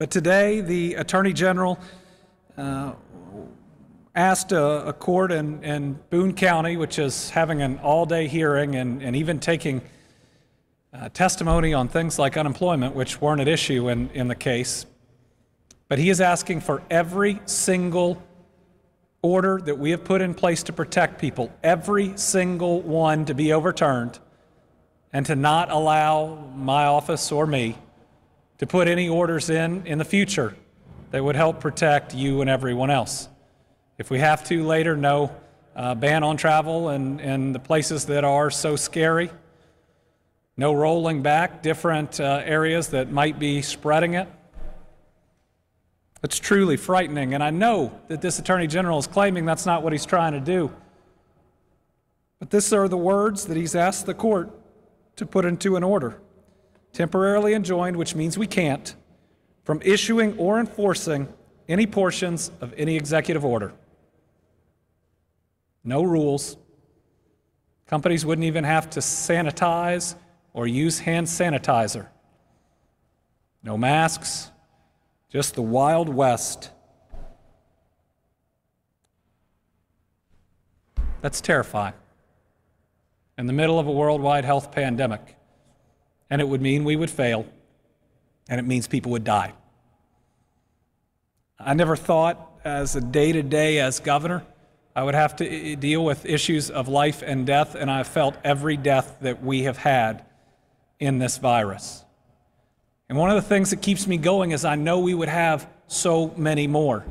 But today, the Attorney General uh, asked a, a court in, in, Boone County, which is having an all day hearing and, and even taking uh, testimony on things like unemployment, which weren't at issue in, in the case. But he is asking for every single order that we have put in place to protect people, every single one to be overturned, and to not allow my office or me to put any orders in in the future that would help protect you and everyone else. If we have to later, no uh, ban on travel and, in the places that are so scary, no rolling back different uh, areas that might be spreading it. It's truly frightening, and I know that this Attorney General is claiming that's not what he's trying to do. But these are the words that he's asked the court to put into an order. Temporarily enjoined, which means we can't, from issuing or enforcing any portions of any executive order. No rules. Companies wouldn't even have to sanitize or use hand sanitizer. No masks, just the Wild West. That's terrifying. In the middle of a worldwide health pandemic. And it would mean we would fail, and it means people would die. I never thought, as a day to day as governor, I would have to eh, deal with issues of life and death, and I've felt every death that we have had in this virus. And one of the things that keeps me going is I know we would have so many more.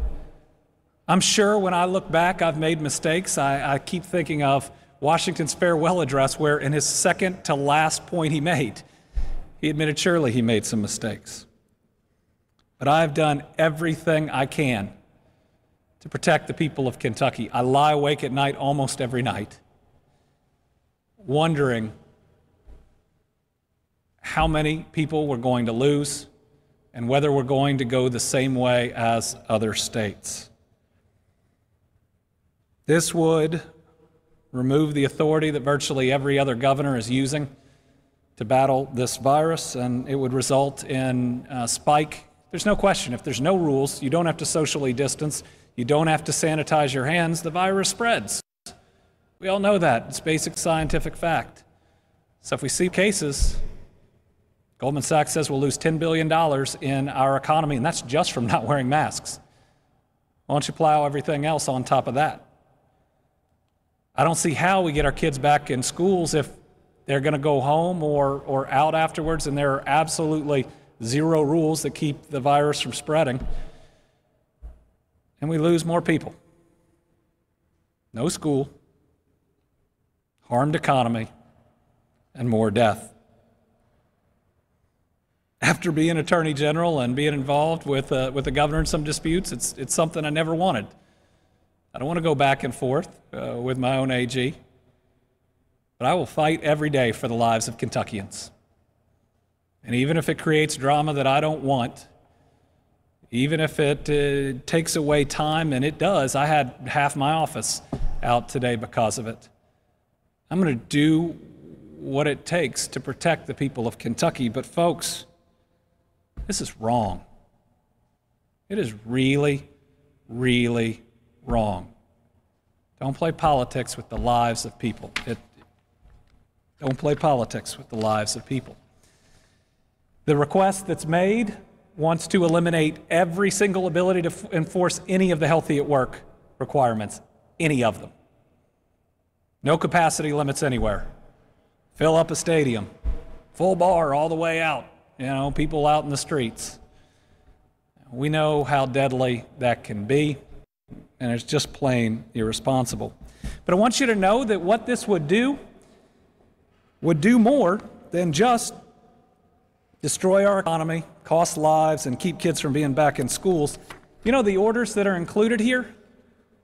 I'm sure when I look back, I've made mistakes. I, I, keep thinking of Washington's farewell address, where in his second to last point he made, he admitted surely he made some mistakes. But I've done everything I can to protect the people of Kentucky. I lie awake at night almost every night, wondering how many people we're going to lose and whether we're going to go the same way as other states. This would remove the authority that virtually every other governor is using to battle this virus, and it would result in a spike. There's no question. If there's no rules, you don't have to socially distance, you don't have to sanitize your hands, the virus spreads. We all know that. It's basic scientific fact. So if we see cases, Goldman Sachs says we'll lose $10 billion in our economy, and that's just from not wearing masks. Why don't you plow everything else on top of that? I don't see how we get our kids back in schools if they're going to go home or, or out afterwards, and there are absolutely zero rules that keep the virus from spreading. And we lose more people. No school, harmed economy, and more death after being attorney general and being involved with, uh, with the governor in some disputes, it's, it's something I never wanted. I don't want to go back and forth uh, with my own AG, but I will fight every day for the lives of Kentuckians. And even if it creates drama that I don't want, even if it uh, takes away time, and it does, I had half my office out today because of it. I'm going to do what it takes to protect the people of Kentucky. But, folks, this is wrong. It is really, really wrong. Don't play politics with the lives of people. It, don't play politics with the lives of people. The request that's made wants to eliminate every single ability to f- enforce any of the healthy at work requirements, any of them. No capacity limits anywhere. Fill up a stadium, full bar all the way out you know, people out in the streets. We know how deadly that can be, and it's just plain irresponsible. But I want you to know that what this would do would do more than just destroy our economy, cost lives, and keep kids from being back in schools. You know, the orders that are included here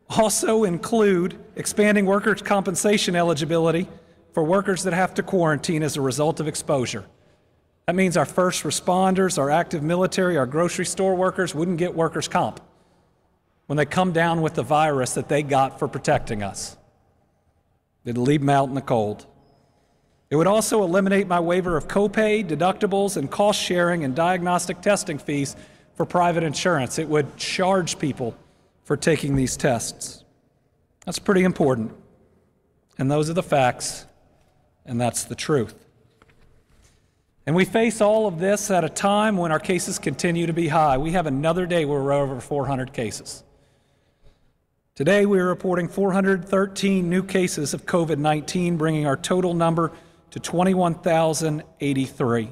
also include expanding workers' compensation eligibility for workers that have to quarantine as a result of exposure. That means our first responders, our active military, our grocery store workers wouldn't get workers' comp when they come down with the virus that they got for protecting us. It'd leave them out in the cold. It would also eliminate my waiver of copay, deductibles, and cost sharing and diagnostic testing fees for private insurance. It would charge people for taking these tests. That's pretty important. And those are the facts, and that's the truth. And we face all of this at a time when our cases continue to be high. We have another day where we're over 400 cases. Today, we are reporting 413 new cases of COVID 19, bringing our total number to 21,083.